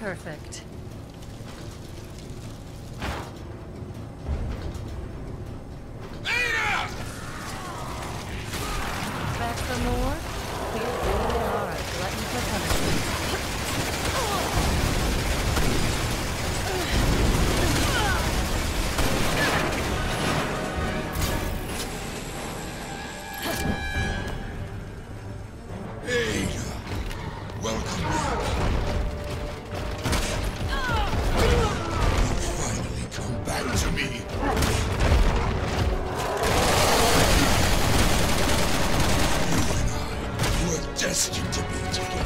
Perfect. Back for more? Really are a glutton for punishment. Destined to be together.